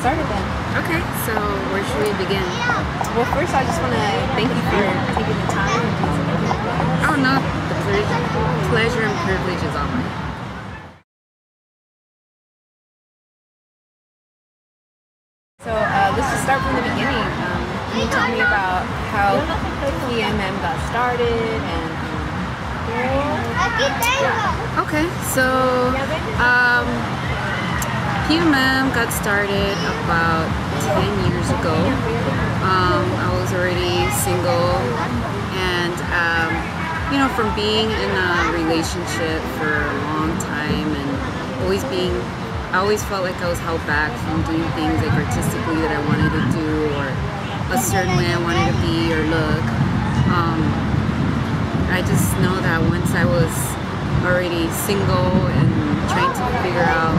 started then. Okay, so where should we begin? Well, first I just want to thank you for taking the time. Oh no, the pleasure, pleasure and privilege is all mine. So uh, let's just start from the beginning. Um, can you tell me about how PMM got started and um, Okay, so um, PMM got started about 10 years ago. Um, I was already single and um, you know from being in a relationship for a long time and always being I always felt like I was held back from doing things like artistically that I wanted to do or a certain way I wanted to be or look. Um, I just know that once I was already single and trying to figure out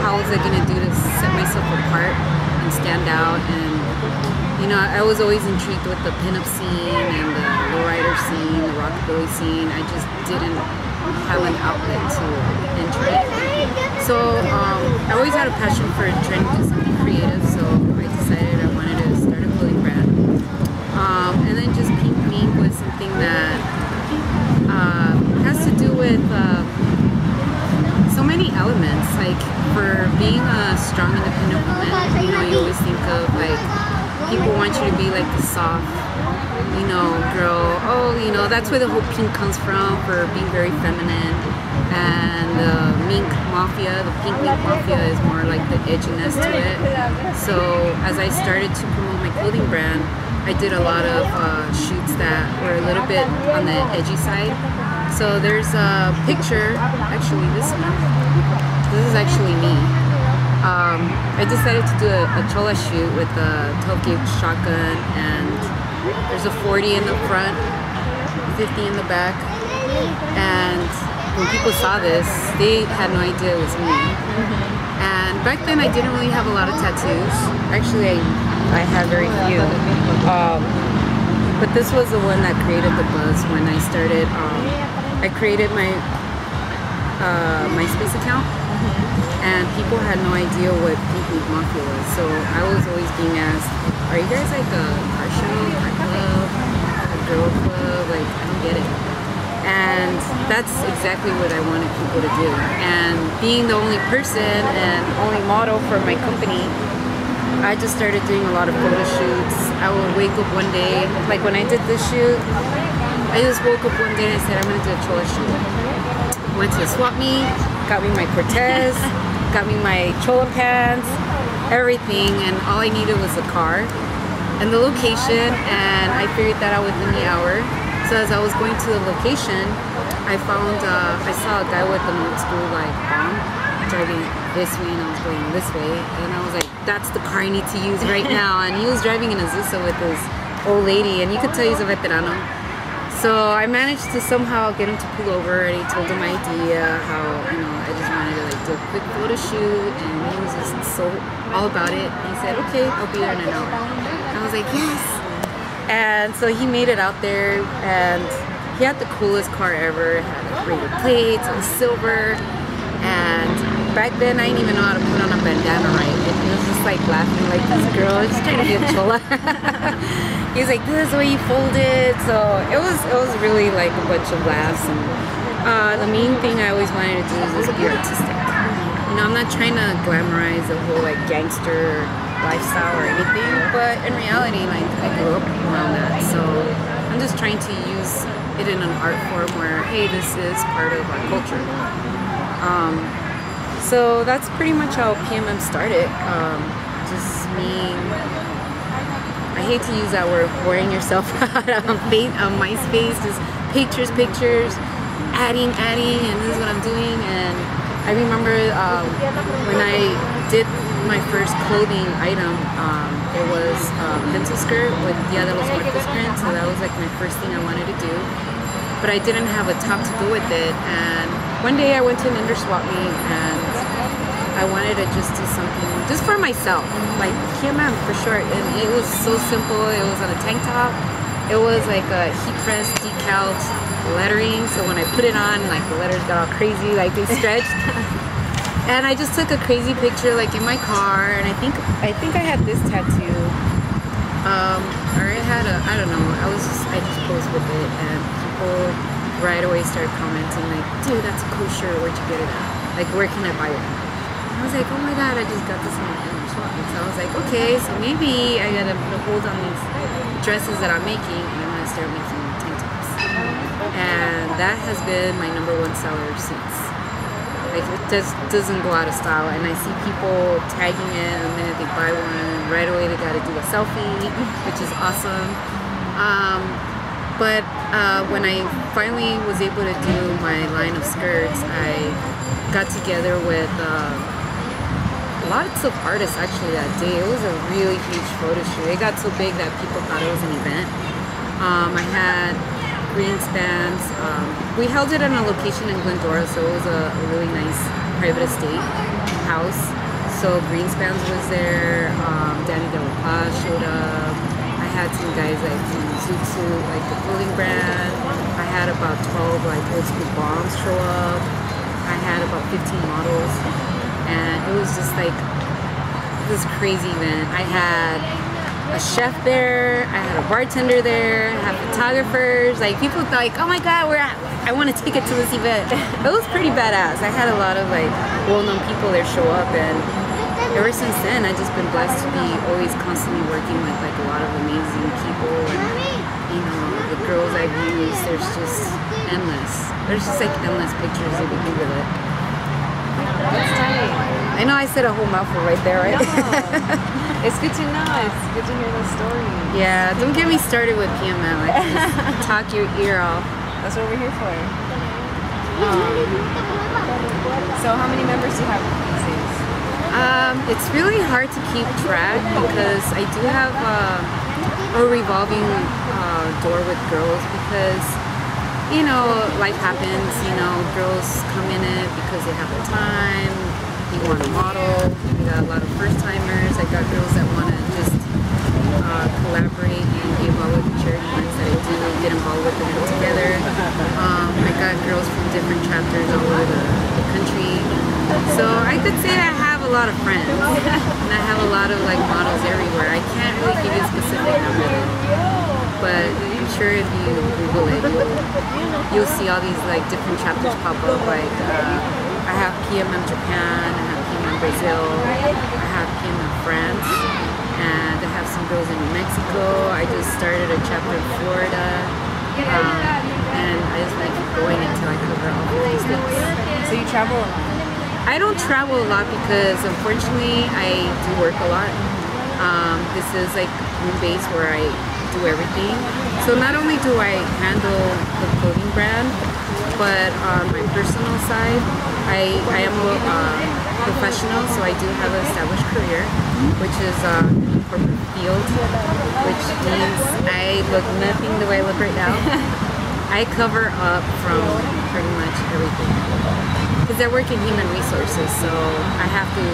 how was I going to do to set myself apart and stand out and you know I was always intrigued with the pinup scene and the lowrider scene, the rockabilly scene. I just didn't have an outlet to enter it. So um, I always had a passion for trying to do something creative, so I decided I wanted to start a clothing brand. Um, and then just Pink Mink was something that uh, has to do with uh, so many elements. Like for being a strong independent woman, you know, you always think of like people want you to be like the soft you know, girl, oh, you know, that's where the whole pink comes from for being very feminine. And the mink mafia, the pink mink mafia is more like the edginess to it. So as I started to promote my clothing brand, I did a lot of uh, shoots that were a little bit on the edgy side. So there's a picture, actually this one, this is actually me. Um, I decided to do a, a chola shoot with a 12 gauge shotgun and there's a 40 in the front, 50 in the back, and when people saw this, they had no idea it was me. And back then, I didn't really have a lot of tattoos. Actually, I, I had very few. Um, but this was the one that created the buzz when I started. Um, I created my uh, MySpace account, and people had no idea what Pink Mink Mafia was. So I was always being asked, "Are you guys like a car show, car club, a girl club? Like I don't get it." And that's exactly what I wanted people to do. And being the only person and only model for my company, I just started doing a lot of photo shoots. I would wake up one day, like when I did this shoot, I just woke up one day and I said, I'm gonna do a chola shoot. Went to swap meet, got me my Cortez, got me my chola pants, everything, and all I needed was a car and the location, and I figured that out within the hour. So as I was going to the location, I found, uh, I saw a guy with an old school like bomb driving this way and I was going this way and I was like, that's the car I need to use right now. And he was driving in a Azusa with this old lady and you could tell he's a veterano. So I managed to somehow get him to pull over and he told him my idea, how, you know, I just wanted to like do a quick photo shoot and he was just so all about it. And he said, okay, I'll be there in an hour. And I was like, yes. And so he made it out there and he had the coolest car ever. It had rated plates, it was silver. And back then I didn't even know how to put on a bandana right. It was just like laughing like this girl, just trying to be a chola. He's like, this is the way you fold it. So it was it was really like a bunch of laughs and uh, the main thing I always wanted to do is just be artistic. You know, I'm not trying to glamorize the whole like gangster lifestyle or anything, but in reality, like I grew up around that, so I'm just trying to use it in an art form where, hey, this is part of our culture. Um, so that's pretty much how PMM started. Um, just me. I hate to use that word, wearing yourself out on, MySpace, just pictures, pictures, adding, adding, and this is what I'm doing. And I remember um, when I did my first clothing item, um, it was a pencil skirt with Dia de los Muertos print, so that was like my first thing I wanted to do. But I didn't have a top to go with it, and one day I went to an Ender swap meet, and I wanted to just do something just for myself, like PMM for short, and it was so simple. It was on a tank top. It was like a heat press decal lettering, so when I put it on, like the letters got all crazy, like they stretched. and I just took a crazy picture like in my car, and I think I think I had this tattoo. Um, or I had a I don't know. I was just I just posed with it, and people right away started commenting like, "Dude, that's a cool shirt. Where'd you get it at? Like, where can I buy it?" I was like, "Oh my god, I just got this in the shop." And so I was like, "Okay, so maybe I gotta put a hold on these dresses that I'm making, and I'm gonna start making tank tops." And that has been my number one seller since. Like it just doesn't go out of style, and I see people tagging it, the minute they buy one, right away they got to do a selfie, which is awesome. Um, but uh, when I finally was able to do my line of skirts, I got together with uh, lots of artists actually that day. It was a really huge photo shoot. It got so big that people thought it was an event. Um, I had Greenspans. Um, we held it in a location in Glendora, so it was a, a really nice private estate house. So Greenspans was there. Um, Danny De showed up. I had some guys like from Suit, like the clothing brand. I had about 12 like old school bombs show up. I had about 15 models, and it was just like this crazy event. I had a chef there, I had a bartender there, I had photographers, like people like, oh my god, we're at, I want to take it to this event. It was pretty badass. I had a lot of like well-known people there show up and ever since then I've just been blessed to be always constantly working with like a lot of amazing people and you know, the girls I've used, there's just endless. There's just like endless pictures if you Google it. That's tight. I know I said a whole mouthful right there, right? No. it's good to know. It's good to hear those stories. Yeah, don't get me started with PMM. Like, just talk your ear off. That's what we're here for. Um, so how many members do you have these days? Um, it's really hard to keep track because I do have uh, a revolving uh, door with girls because you know life happens. You know, girls come in it because they have the time. They want to model. We got a lot of first timers. I got girls that want to just uh, collaborate and be involved with the charity events that I do. Get involved with put together. Um, I got girls from different chapters all over the, the country. So I could say I have a lot of friends, and I have a lot of like models everywhere. I can't really give you a specific number, but I'm sure if you Google it, you'll, you'll see all these like different chapters pop up. Like uh, I have PMM Japan, I have PMM Brazil, I have PMM France, and I have some girls in New Mexico. I just started a chapter in Florida. Um, and I just to keep going until I cover all 50 states. So you travel a lot. I don't travel a lot because unfortunately I do work a lot. Um, this is like home base where I do everything. So not only do I handle the clothing brand, but on my personal side, I, I am a uh, professional, so I do have an established career, which is uh, corporate field, which means I look nothing the way I look right now. I cover up from pretty much everything because I work in human resources, so I have to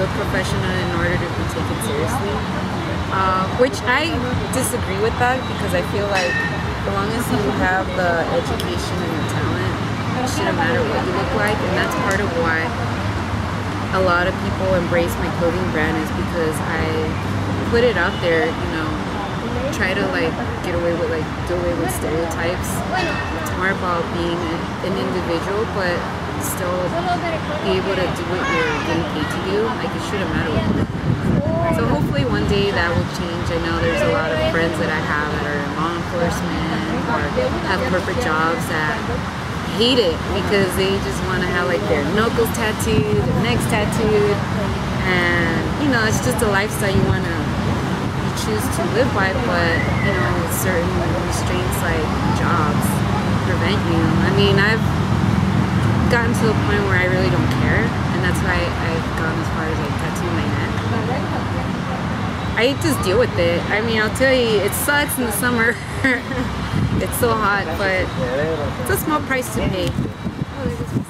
look professional in order to be taken seriously. Uh, which I disagree with that because I feel like as long as you have the education and the talent, it shouldn't matter what you look like, and that's part of why a lot of people embrace my clothing brand is because I put it out there, you know, try to like get away with like do away with stereotypes. It's more about being an individual, but still be able to do what you're getting paid to do. Like it shouldn't matter what. So hopefully one day that will change. I know there's a lot of friends that I have that are in law enforcement or have corporate jobs that hate it because they just want to have like their knuckles tattooed, their necks tattooed, and you know it's just a lifestyle you want to you choose to live by, but you know certain restraints like jobs prevent you. I mean I've gotten to a point where I really don't care, and that's why I've gone as far as like tattooing my neck. I just deal with it. I mean, I'll tell you, it sucks in the summer. it's so hot, but it's a small price to pay. Oh,